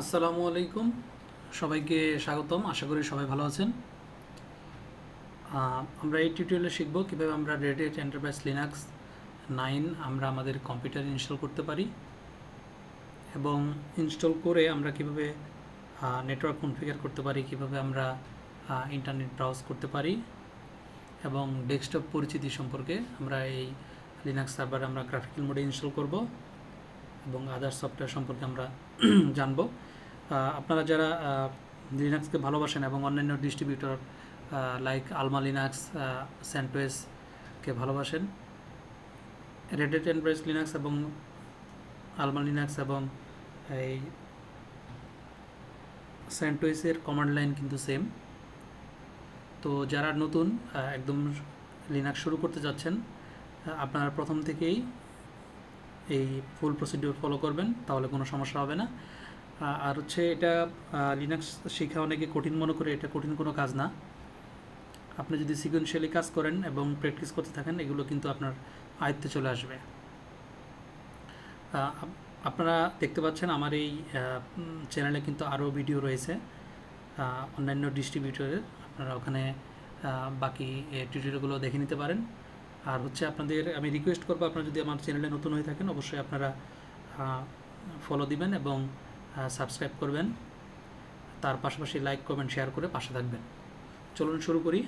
আসসালামু আলাইকুম। সবাইকে স্বাগতম। আশা করি সবাই ভালো আছেন। আমরা এই টিউটোরিয়ালে শিখব কীভাবে আমরা Red Hat Enterprise Linux nine আমরা আমাদের কম্পিউটারে ইনস্টল করতে পারি এবং ইনস্টল করে আমরা কীভাবে নেটওয়ার্ক কনফিগার করতে পারি, কীভাবে আমরা ইন্টারনেট ব্রাউজ করতে পারি এবং ডেস্কটপ পরিচিতি সম্পর্কে আমরা এই লিনাক্স সার্ভার আমরা গ্রাফিক্যাল মোডে ইনস্টল করব। এবং আদার সফটওয়্যার সম্পর্কে আমরা জানব। আপনারা যারা লিনাক্সকে ভালোবাসেন এবং অন্যান্য ডিস্ট্রিবিউটর লাইক আলমা লিনাক্স স্যান্টোয়েসকে ভালোবাসেন রেডেড এনপ্রাইজ লিনাক্স এবং আলমা লিনাক্স এবং এই স্যান্টোয়েসের কমান্ড লাইন কিন্তু সেম তো যারা নতুন একদম লিনাক্স শুরু করতে যাচ্ছেন আপনারা প্রথম থেকেই এই ফুল প্রসিডিউর ফলো করবেন, তাহলে কোনো সমস্যা হবে না। আর হচ্ছে এটা লিনাক্স শেখা অনেকে কঠিন মনে করে, এটা কঠিন কোনো কাজ না। আপনি যদি সিকুয়েন্সিয়ালি কাজ করেন এবং প্র্যাকটিস করতে থাকেন, এগুলো কিন্তু আপনার আয়ত্তে চলে আসবে। আপনারা দেখতে পাচ্ছেন আমার এই চ্যানেলে কিন্তু আরও ভিডিও রয়েছে। অন্যান্য ডিস্ট্রিবিউটরের আপনারা ওখানে বাকি টিউটোরিয়ালগুলো দেখে নিতে পারেন। আর হচ্ছে আপনাদের আমি রিকোয়েস্ট করব আপনারা যদি আমার চ্যানেলে নতুন হয়ে থাকেন, অবশ্যই আপনারা ফলো দিবেন এবং সাবস্ক্রাইব করবেন। তার পাশাপাশি লাইক কমেন্ট শেয়ার করে পাশে থাকবেন। চলুন শুরু করি।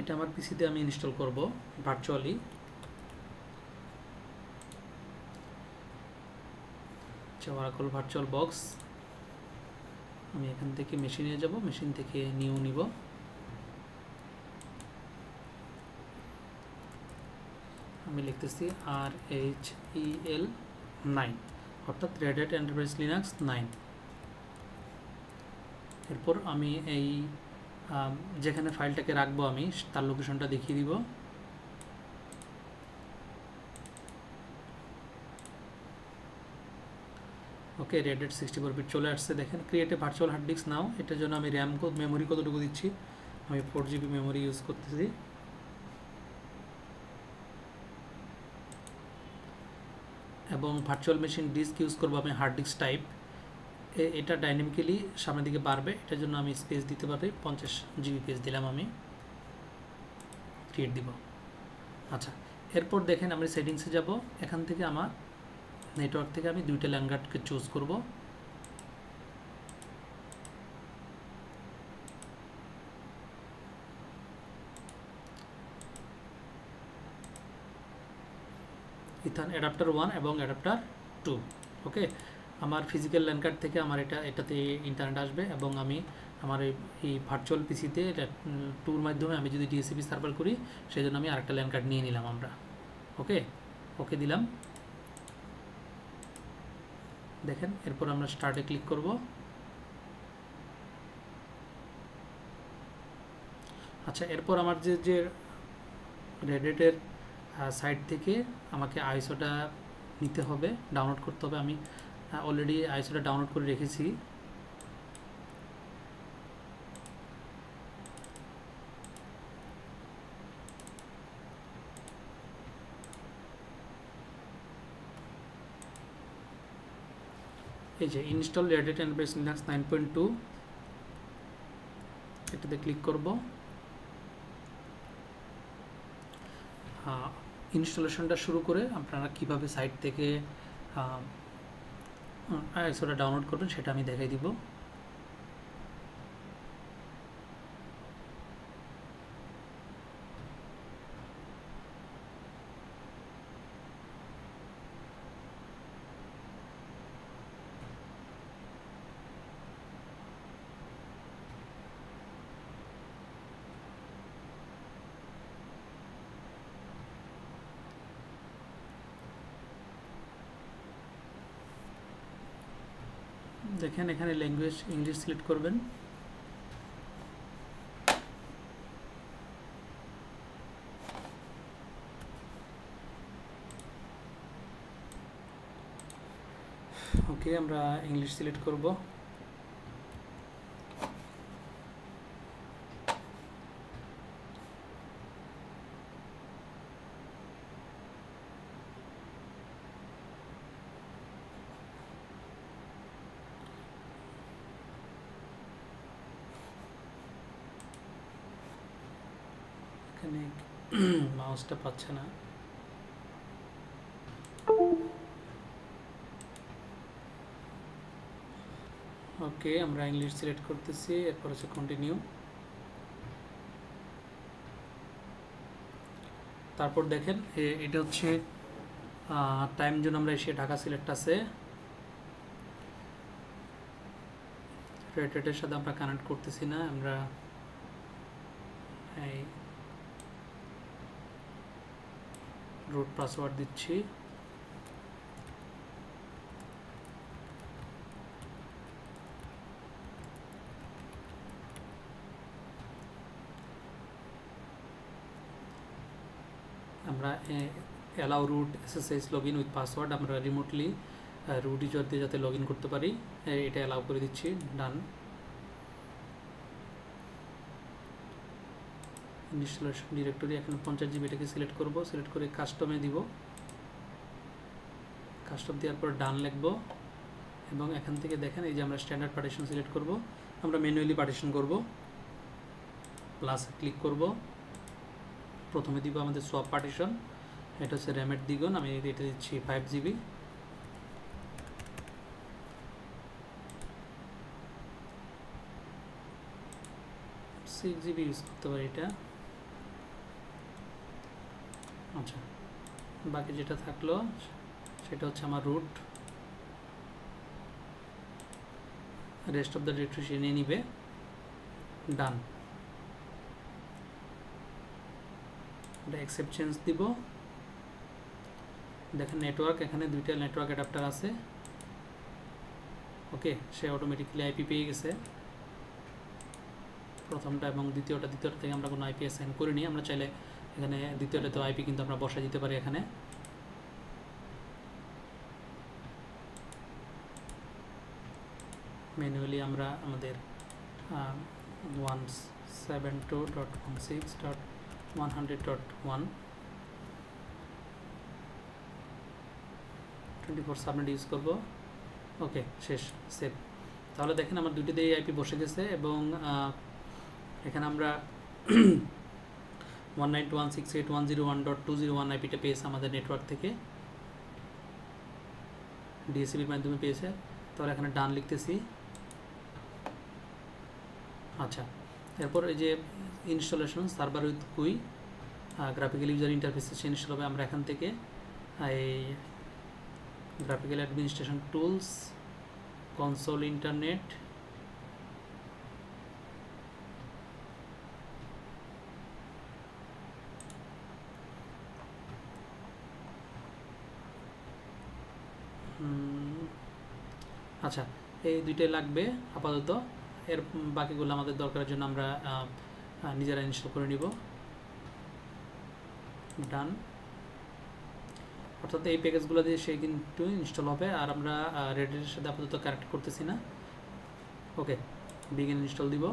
এটা আমার পিসিতে আমি ইনস্টল করব ভার্চুয়ালি ওরাকল ভার্চুয়াল বক্স আমি এখান থেকে মেশিনে যাব মেশিন থেকে নিউ নিব। আমি লিখতেছি R H E L nine অর্থাৎ Red Hat Enterprise Linux nine এরপর আমি এই যেখানে ফাইলটাকে রাখব আমি, তার লোকেশনটা দেখিয়ে দিব। Okay Red Hat sixty four bit চলে আসছে। দেখেন create virtual hard disk now এটার জন্য আমি র্যাম মেমোরি কতটুকু দিচ্ছি? আমি ফোর জিবি মেমোরি ইউজ করতেছি। এবং ভার্চুয়াল মেশিন ডিস্ক ইউজ করব আমি হার্ড ডিস্ক টাইপ এটা ডাইনামিক্যালি সামনের দিকে বাড়বে, এটার জন্য আমি স্পেস দিতে পারি পঞ্চাশ জিবি পেজ দিলাম আমি। ক্রিয়েট দিব। আচ্ছা এরপর দেখেন আমি সেটিংসে যাব। এখান থেকে আমার নেটওয়ার্ক থেকে আমি দুইটা ল্যাঙ্গার্ডকে চুজ করব। ইথান অ্যাডাপ্টার ওয়ান এবং অ্যাডাপ্টার টু, ওকে? আমার ফিজিক্যাল ল্যান্ড কার্ড থেকে আমার এটা এটাতে ইন্টারনেট আসবে এবং আমি আমার এই- ভার্চুয়াল পিসিতে টুর মাধ্যমে আমি যদি ডিএসিপি সার্ভার করি সেই জন্য আমি আরেকটা ল্যান্ড কার্ড নিয়ে নিলাম আমরা, ওকে? ওকে দিলাম। দেখেন, এরপর আমরা স্টার্টে ক্লিক করব। আচ্ছা এরপর আমার যে যে রেডেটের সাইট থেকে আমাকে আইসোটা নিতে হবে ডাউনলোড করতে হবে। আমি অলরেডি আইসোটা ডাউনলোড করে রেখেছি। এই যে ইনস্টল রেডেট এনবেস লিনাক্স নাইন পয়েন্ট টু এটাতে ক্লিক করব। ইনস্টলেশনটা শুরু করে আপনারা কীভাবে সাইট থেকে আইসোটা ডাউনলোড করবেন সেটা আমি দেখাই দিব। দেখেন এখানে ল্যাঙ্গুয়েজ ইংলিশ সিলেক্ট করবেন। ওকে আমরা ইংলিশ সিলেক্ট করব। এখানে মাউসটা পাচ্ছে না। ওকে আমরা ইংলিশ সিলেক্ট করতেছি, এরপর হচ্ছে কন্টিনিউ তারপর দেখেন এটা হচ্ছে টাইম জোন আমরা এসে ঢাকা সিলেক্ট আছে। রেড রেটের সাথে আমরা কানেক্ট করতেছি না, আমরা, এই রুট পাসওয়ার্ড দিচ্ছি। আমরা allow root SSH log in with password আমরা রিমোটলি রুট ইউজার দিয়ে যাতে লগ ইন করতে পারি এটা অ্যালাউ করে দিচ্ছি ডান ইনস্টলেশন ডিরেক্টরি এখানে পঞ্চাশ জিবি এটাকে সিলেক্ট করব সিলেক্ট করে কাস্টমে দিব। কাস্টম দেওয়ার পর ডান লিখব এবং এখান থেকে দেখেন এই যে আমরা স্ট্যান্ডার্ড পার্টিশন সিলেক্ট করব, আমরা ম্যানুয়ালি পার্টিশন করব। প্লাস ক্লিক করব। প্রথমে দিব আমাদের সব পার্টিশন এটা হচ্ছে র্যামের দ্বিগুণ, আমি এটা দিচ্ছি five GB six GB use করতে পারি এটা। আচ্ছা বাকি যেটা থাকল, সেটা হচ্ছে আমার root rest of the directory সে নিয়ে নিবে। ডান এটা চেঞ্জ দিব। দেখেন নেটওয়ার্ক এখানে দুইটা নেটওয়ার্ক অ্যাডাপ্টার আছে। ওকে সে অটোমেটিক্যালি আইপি পেয়ে গেছে। প্রথমটা এবং দ্বিতীয়টা দ্বিতীয়টা থেকে আমরা কোনো আইপি অ্যাসাইন করিনি। আমরা চাইলে এখানে দ্বিতীয়টাতে আইপি কিন্তু আমরা বসাই দিতে পারি এখানে। ম্যানুয়ালি আমরা আমাদের one seven two dot one six dot one hundred dot one twenty four subnet use করব। ওকে শেষ সেভ তাহলে দেখেন আমার দুটি দিয়ে আইপি বসে গেছে এবং এখানে আমরা one nine one six eight one zero one dot two zero one আইপিটা পেয়েছে আমাদের নেটওয়ার্ক থেকে। ডিএসিবির মাধ্যমে পেয়েছে। তাহলে এখানে ডান লিখতেছি। আচ্ছা এরপর এই যে installation server with GUI graphical user interface install হবে আমরা এখান থেকে। এই graphical administration tools console internet আচ্ছা এই দুইটাই লাগবে আপাতত। এর বাকিগুলো আমাদের দরকারের জন্য আমরা নিজেরা ইনস্টল করে নিব। ডান অর্থাৎ এই প্যাকেজগুলো দিয়ে সে কিন্তু ইনস্টল হবে, আর আমরা রেডের সাথে আপাতত কানেক্ট করতেছি না। ওকে বিগিন ইনস্টল দিব।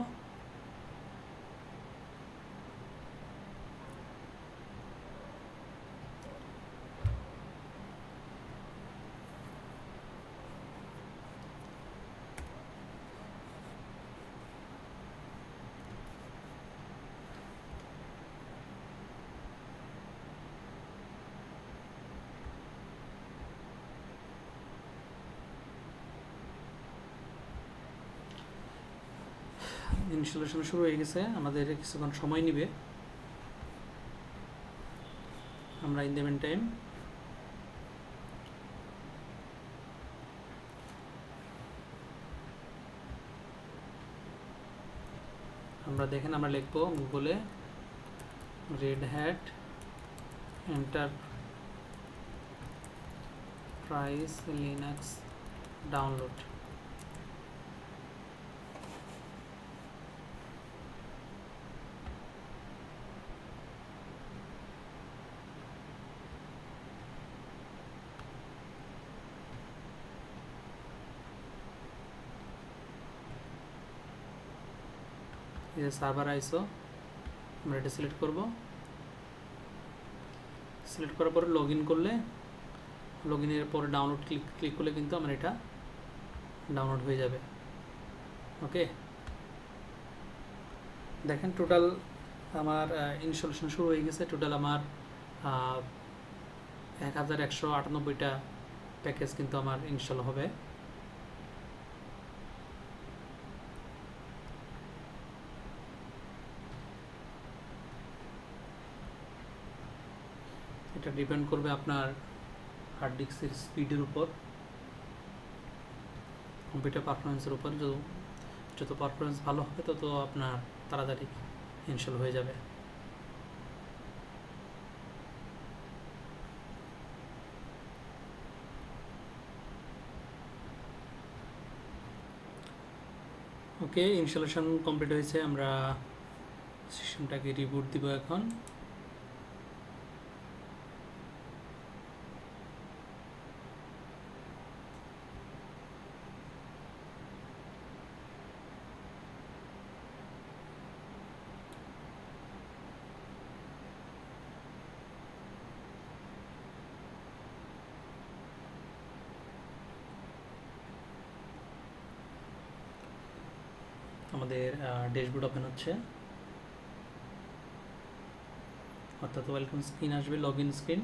ইনস্টলেশন শুরু হয়ে গেছে, আমাদের কিছুক্ষণ সময় নিবে। আমরা ইন দেবেন টাইম আমরা দেখেন আমরা লিখব গুগলে Red Hat Enterprise Linux download এই যে সার্ভার আইসো, আমরা এটা সিলেক্ট করব। সিলেক্ট করার পরে লগ করলে লগ ইনের পরে ডাউনলোড ক্লিক ক্লিক করলে কিন্তু আমার এটা ডাউনলোড হয়ে যাবে। ওকে দেখেন টোটাল আমার ইনস্টলেশন শুরু হয়ে গেছে। টোটাল আমার এক হাজার একশো আটানব্বইটা প্যাকেজ কিন্তু আমার ইনস্টল হবে। এটা ডিপেন্ড করবে আপনার হার্ড ডিস্কের স্পিডের উপর কম্পিউটার পারফরমেন্সের উপর। যত যত পারফরমেন্স ভালো হবে, তত আপনার তাড়াতাড়ি ইনস্টল হয়ে যাবে। ওকে ইনস্টলেশন কমপ্লিট হয়েছে, আমরা সিস্টেমটাকে রিবুট দিব এখন। আমাদের ড্যাশবোর্ড ওপেন হচ্ছে। অর্থাৎ ওয়েলকাম স্ক্রিন আসবে লগ ইন স্ক্রিন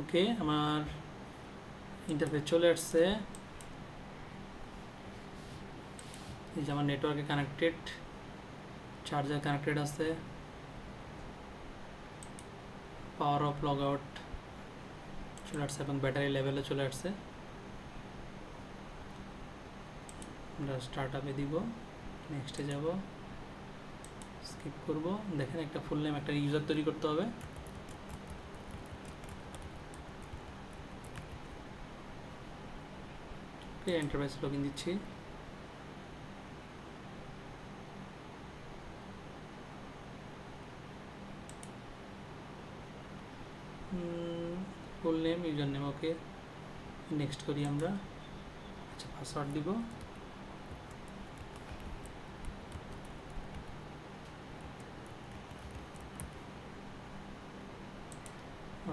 ওকে, আমার ইন্টারফেস চলে আসছে। এই যে আমার নেটওয়ার্কে কানেক্টেড চার্জার কানেক্টেড আছে। পাওয়ার অফ লগ আউট চলে আসছে এবং ব্যাটারি লেভেলে চলে আসছে। আমরা স্টার্ট আপে দিব নেক্সটে যাব স্কিপ করব। দেখেন একটা ফুল নেম একটা ইউজার তৈরি করতে হবে। ওকে এন্টারপ্রাইজ লগইন দিচ্ছি? Full name user name okay next করি আমরা। আচ্ছা পাসওয়ার্ড দিব।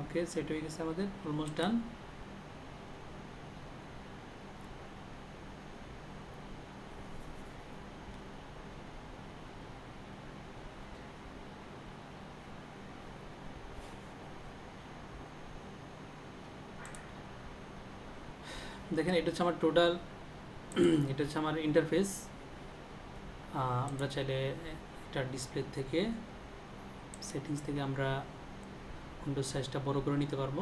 ওকে সেট হয়ে গেছে আমাদের অলমোস্ট ডান দেখেন, এটা হচ্ছে আমার টোটাল এটা হচ্ছে আমার ইন্টারফেস আমরা চাইলে এটা ডিসপ্লে থেকে সেটিংস থেকে আমরা উইন্ডোজ সাইজটা বড় করে নিতে পারব।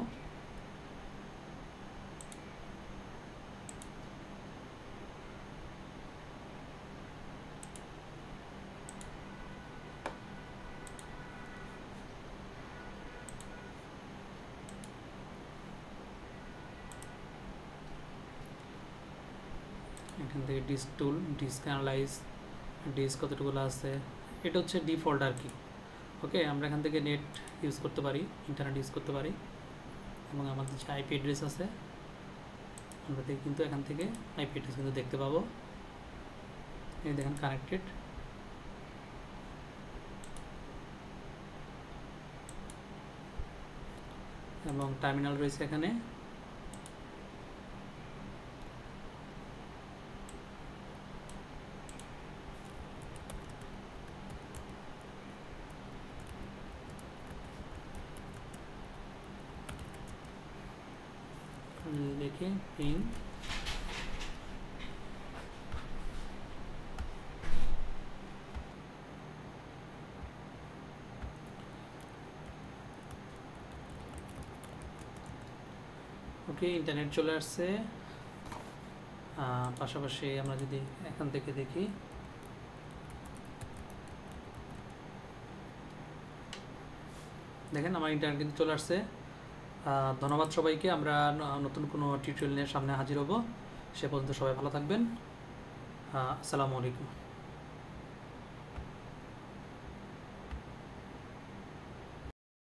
এখান থেকে disk tool disk analyze disk কতটুকু আছে, এটা হচ্ছে ডিফল্ট আর কি। ওকে আমরা এখান থেকে নেট ইউজ করতে পারি ইন্টারনেট ইউজ করতে পারি, এবং আমাদের যে আইপি অ্যাড্রেস আছে, আমরা কিন্তু এখান থেকে আইপি অ্যাড্রেস কিন্তু দেখতে পাবো। এই দেখেন কানেক্টেড এবং টার্মিনাল রয়েছে এখানে। থেকে প্রিন্ট ওকে ইন্টারনেট চলে আসছে। পাশাপাশি আমরা যদি এখান থেকে দেখি। দেখেন আমার ইন্টারনেট কিন্তু চলে আসছে। ধন্যবাদ সবাইকে। আমরা নতুন কোনো টিউটোরিয়াল নিয়ে সামনে হাজির হব। সে পর্যন্ত সবাই ভালো থাকবেন। আসসালামু আলাইকুম।